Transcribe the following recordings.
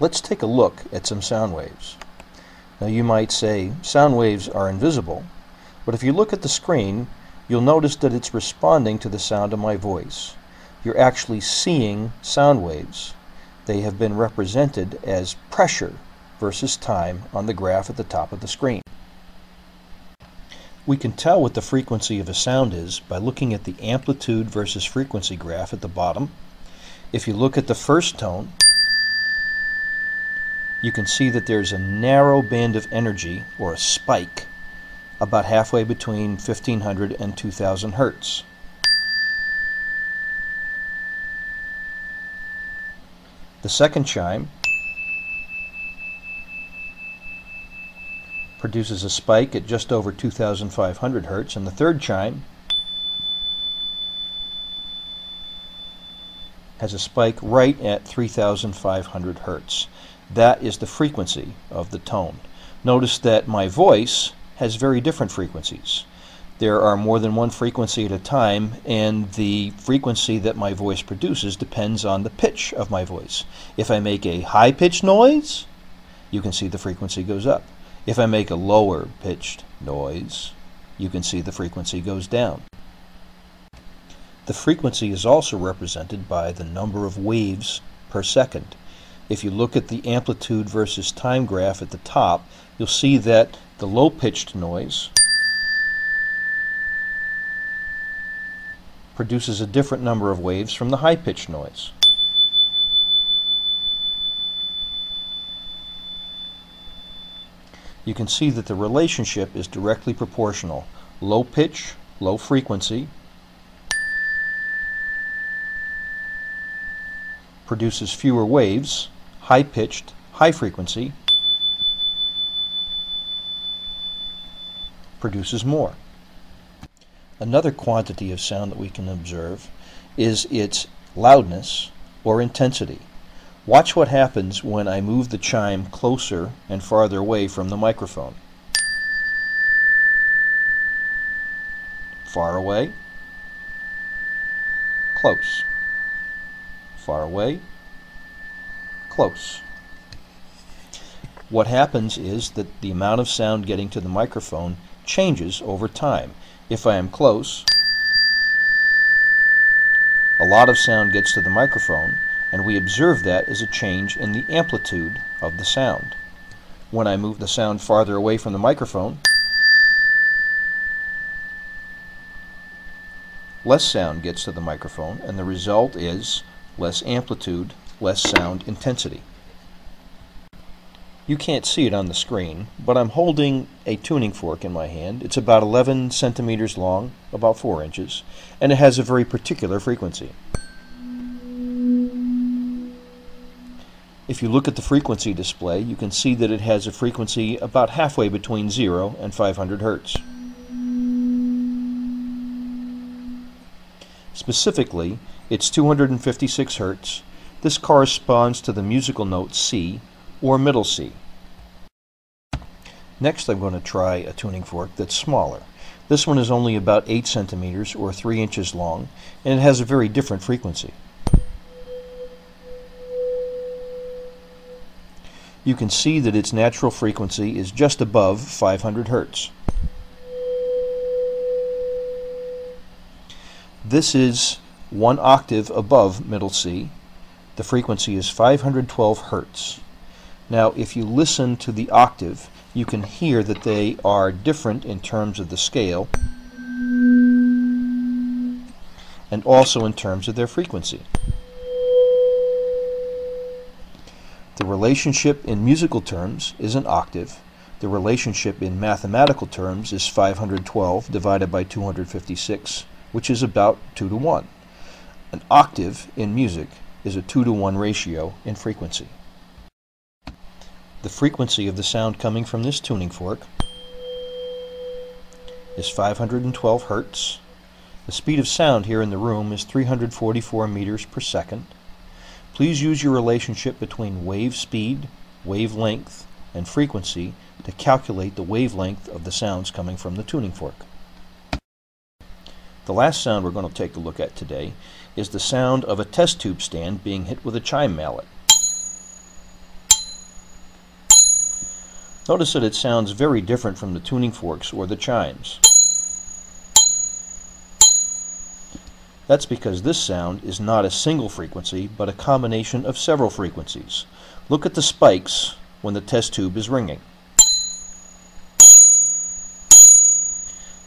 Let's take a look at some sound waves. Now you might say sound waves are invisible, but if you look at the screen, you'll notice that it's responding to the sound of my voice. You're actually seeing sound waves. They have been represented as pressure versus time on the graph at the top of the screen. We can tell what the frequency of a sound is by looking at the amplitude versus frequency graph at the bottom. If you look at the first tone, you can see that there's a narrow band of energy, or a spike, about halfway between 1500 and 2000 hertz. The second chime produces a spike at just over 2500 hertz, and the third chime has a spike right at 3500 hertz. That is the frequency of the tone. Notice that my voice has very different frequencies. There are more than one frequency at a time, and the frequency that my voice produces depends on the pitch of my voice. If I make a high pitched noise, you can see the frequency goes up. If I make a lower pitched noise, you can see the frequency goes down. The frequency is also represented by the number of waves per second. If you look at the amplitude versus time graph at the top, you'll see that the low-pitched noise produces a different number of waves from the high-pitched noise. You can see that the relationship is directly proportional. Low pitch, low frequency, produces fewer waves, high pitched, high frequency produces more. Another quantity of sound that we can observe is its loudness or intensity. Watch what happens when I move the chime closer and farther away from the microphone. Far away, close. Far away, close. What happens is that the amount of sound getting to the microphone changes over time. If I am close, a lot of sound gets to the microphone, and we observe that as a change in the amplitude of the sound. When I move the sound farther away from the microphone, less sound gets to the microphone, and the result is less amplitude, less sound intensity. You can't see it on the screen, but I'm holding a tuning fork in my hand. It's about 11 centimeters long, about 4 inches, and it has a very particular frequency. If you look at the frequency display, you can see that it has a frequency about halfway between 0 and 500 hertz. Specifically, it's 256 hertz this corresponds to the musical note C or middle C. Next I'm going to try a tuning fork that's smaller. This one is only about 8 centimeters or 3 inches long and it has a very different frequency. You can see that its natural frequency is just above 500 hertz. This is one octave above middle C the frequency is 512 hertz. Now, if you listen to the octave, you can hear that they are different in terms of the scale and also in terms of their frequency. The relationship in musical terms is an octave. The relationship in mathematical terms is 512 divided by 256, which is about 2 to 1. An octave in music is a 2 to 1 ratio in frequency. The frequency of the sound coming from this tuning fork is 512 hertz. The speed of sound here in the room is 344 meters per second. Please use your relationship between wave speed, wavelength, and frequency to calculate the wavelength of the sounds coming from the tuning fork. The last sound we're going to take a look at today is the sound of a test tube stand being hit with a chime mallet. Notice that it sounds very different from the tuning forks or the chimes. That's because this sound is not a single frequency, but a combination of several frequencies. Look at the spikes when the test tube is ringing.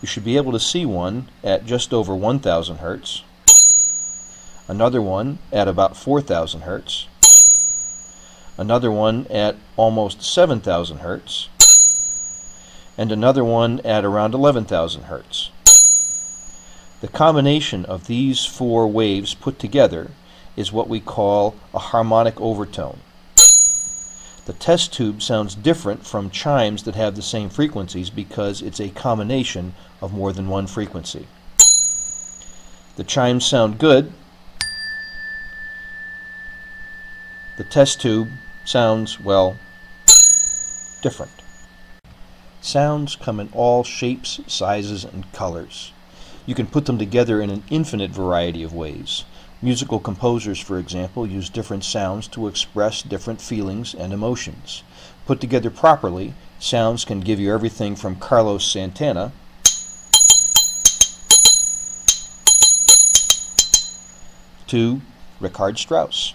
You should be able to see one at just over 1000 Hertz, another one at about 4000 Hertz, another one at almost 7000 Hertz, and another one at around 11,000 Hertz. The combination of these four waves put together is what we call a harmonic overtone. The test tube sounds different from chimes that have the same frequencies because it's a combination of more than one frequency. The chimes sound good. The test tube sounds, well, different. Sounds come in all shapes, sizes, and colors. You can put them together in an infinite variety of ways. Musical composers, for example, use different sounds to express different feelings and emotions. Put together properly, sounds can give you everything from Carlos Santana to Richard Strauss.